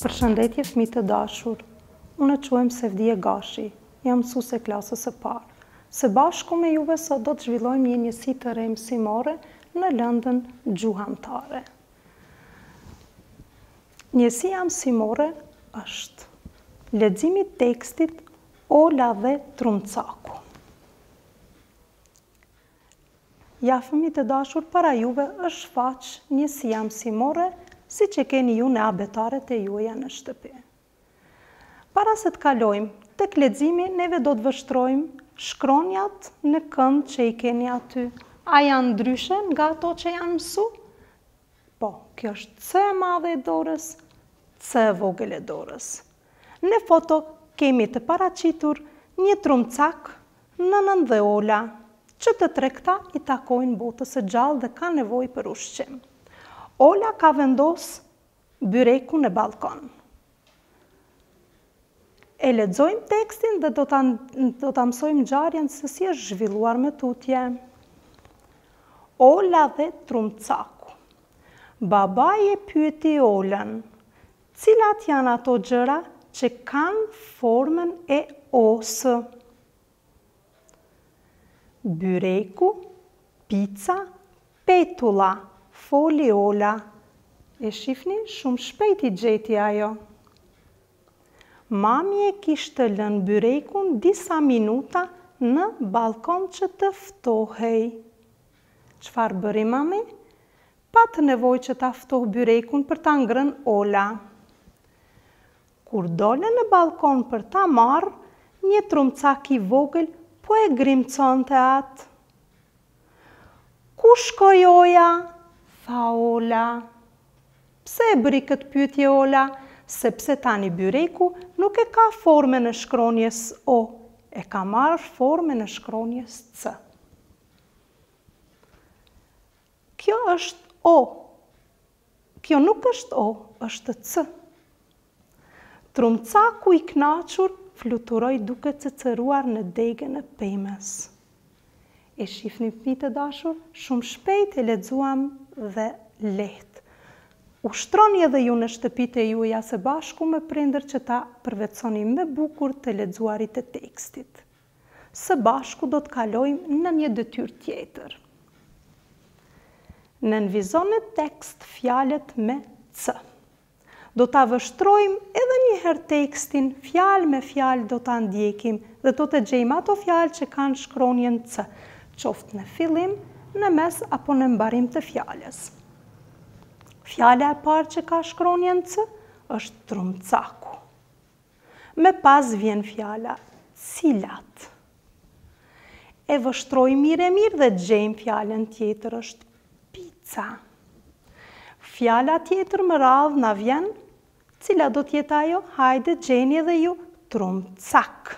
Përshëndetje fmi të dashur, unë quhem Sevdije Gashi, jam mësuse e klasës së parë. Së bashku me juve sot do të zhvillojmë një njësi të re mësimore në lëndën gjuhë amtare. Njësia mësimore është leximi i tekstit Ola dhe Trumcaku. Ja fëmijë të dashur para juve është shfaq njësia mësimore siç e keni ju në abetaret e juaja në shtëpi. Para se të kalojmë tek leximi neve do të vështrojmë shkronjat në kënd që i keni aty. A janë ndryshe nga ato që i kemi mësu? Po, kjo është C e madhe e dorës, C e vogël e dorës. Në foto kemi të paraqitur një trumcak, nënën dhe Ola, që të tretë i takojnë botës së gjallë dhe kanë nevojë për ushqim. Ola ka vendos byrekun në ballkon. E lexojmë tekstin dhe do ta mësojmë ngjarjen se si është zhvilluar më tutje. Ola dhe trumcaku. Babai e pyeti Olën, Cilat janë ato gjëra që kanë formën e osë? Byreku, pica, petulla, foli Ola. E shifni, shumë shpejt i gjeti ajo. Mami e kishte lënë byrekun disa minuta në ballkon që të ftohej. Çfarë bëri mami? Pati nevojë që ta ftohë byrekun për ta ngrënë Ola. Kur dolën në ballkon për ta marrë, një trumcak i vogël po e grimconte atë. Ku shkoi Oja? tha Ola. Pse e bëri këtë pyetje Ola? Sepse tani byreku nuk e ka formën e shkronjës O, e ka marrë formën e shkronjës C. Kjo është o. Kjo nuk është o, është c. Trumcaku i kënaqur fluturoi duke cëcëruar në degën e pemës. E shifni fëmijë të dashur, shumë shpejt e lexuam dhe lehtë. Ushtroni edhe ju në shtëpitë e juaja së bashku me prindër që ta përvetësoni më bukur të lexuarit e tekstit. Së bashku do të kalojmë në një detyrë tjetër. Nënvizoni në tekst fjalët me C. Do ta vështrojmë edhe një herë tekstin, fjalë me fjalë do ta ndjekim dhe do të gjejmë ato fjalë që kanë shkronjën C, qoftë në fillim, në mes apo në mbarim të fjalës. Fjala e parë që ka shkronjën C është trumcaku. Më pas vjen fjala cilat. E vështrojmë mirë e mirë dhe gjejmë fjalën tjetër është pica. Fjala tjetër me radhë na vjen cila do të jetë ajo? Hajde gjeni edhe ju trumcak.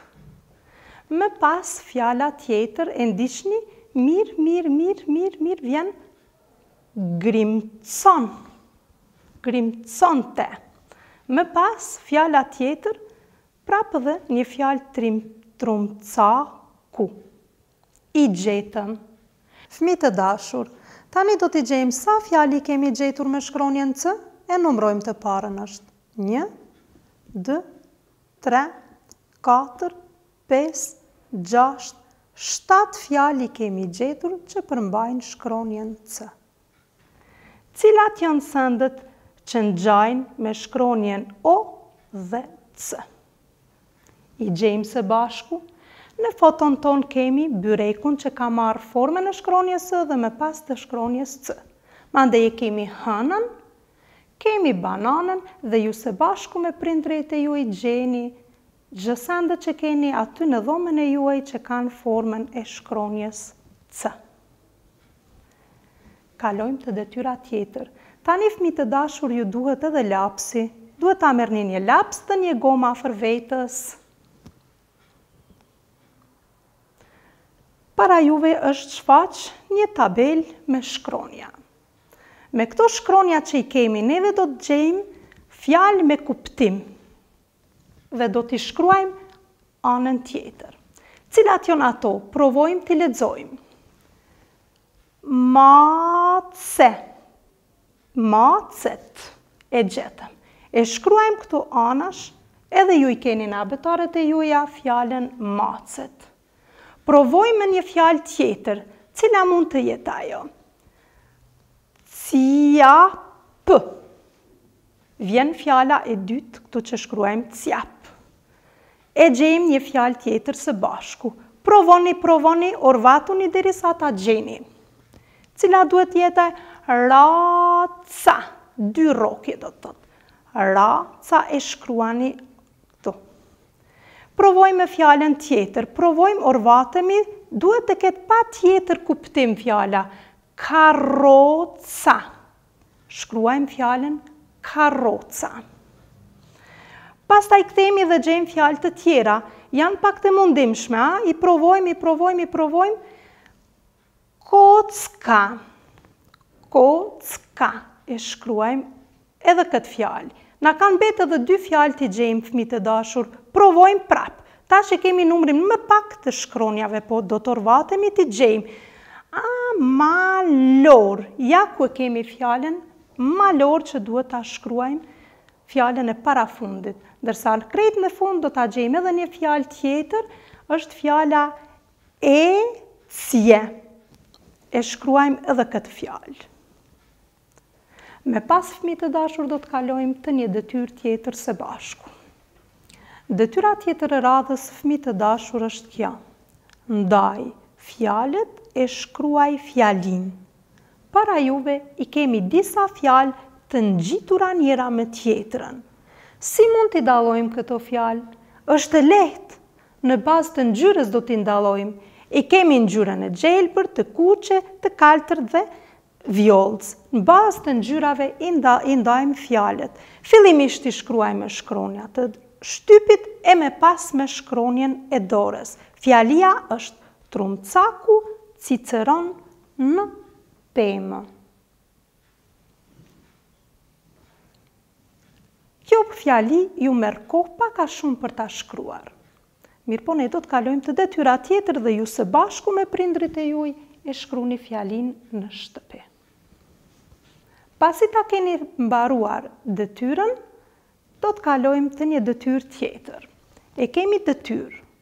Më pas fjala tjetër e ndiqni mirë mirë mirë mirë mirë vjen Grimcon, grimconte. Më pas fjala tjetër prapë dhe një fjalë trim trumcaku. I gjetëm. Fëmijë të dashur, tani do t'i gjejmë sa fjalë kemi gjetur me shkronjën C, e numërojmë të parën është, një, dy, tre, katër, Pesë, gjashtë, shtatë fjalë kemi gjetur që përmbajnë shkronjën C. Cilat janë sendet që ngjajnë me shkronjën O dhe C? I gjejmë së bashku? Në foton tonë kemi byrekun që ka marrë formën e shkronjës O dhe më pas të shkronjës C. Mandej e kemi hënën, kemi bananën dhe ju së bashku me prindërit e juaj gjeni Gjësende që keni aty në dhomën e juaj që kanë formën e shkronjës C. Kalojmë te detyra tjetër. Tani fëmijë të dashur ju duhet edhe lapsi. Duhet ta merrni një laps dhe një gomë afër vetes. Para juve është shfaq një tabelë me shkronja. Me këto shkronja që i kemi neve do të gjejmë fjalë me kuptim. Dhe do t'i shkruajmë anën tjetër. Cilat janë ato? Provojmë t'i lexojmë. Mace. Macet. E gjetëm. E shkruajmë këtu anash, edhe ju i keni në abetaret e juja fjalën macet. Provojmë me një fjalë tjetër, cila mund të jetë ajo? Cjap. Vjen fjala e dytë këtu që shkruajmë cjap. E gjejmë një fjalë tjetër së bashku. Provoni, provoni, orvatuni derisa ta gjeni. Cila duhet të jetë raca. Dy rrokje do të thotë. Raca e shkruani Provojmë me fjalën tjetër, provojmë orvatemi, duhet të ketë patjetër kuptim fjala, karroca. Shkruajmë fjalën karroca. Pastaj kthehemi dhe gjejmë fjalë të tjera, janë pak të mundimshme, a? I provojmë, i provojmë, i provojmë, Kocka. Kocka. E shkruajmë edhe këtë fjalë. Na kanë mbetë edhe dy fjalë t'i gjejmë, fëmijët e dashur. Provojmë prap. Tash e kemi numrin më pak të shkronjave, po do t'orvatemi t'i gjejmë. A, malor. Ja ku e kemi fjalën malor që duhet ta shkruajmë fjalën e parafundit. Ndërsa krejt në fund do ta gjejmë edhe një fjalë tjetër, është fjala E cie e shkruajmë edhe këtë fjalë. Më pas fëmijë të dashur do të kalojmë te një detyrë tjetër së bashku. Detyra tjetër e radhës fëmijë të dashur është kjo. Ndaji fjalët e shkruaj fjalinë. Para juve i kemi disa fjalë të ngjitura njëra me tjetrën. Si mund t'i dallojmë këto fjalë? Është e lehtë! Në bazë të ngjyrës do t'i dallojmë. I kemi ngjyrën e gjelbër, të kuqe, të kaltër dhe vjollcë. Në bazë të ngjyrave i i ndajmë fjalët. Fillimisht i shkruajmë me shkronja të shtypit e më pas me shkronjën e dorës. Fjalia është Trumcaku cicëron në pemë. Kjo fjali ju merr kohë pak a shumë për ta shkruar. Mirëpo ne do të kalojmë te detyra tjetër dhe ju së bashku me prindërit e juj e shkruni fjalinë në shtëpi. Pasi ta keni mbaruar detyrën, do të kalojmë te një detyrë tjetër. E kemi detyrë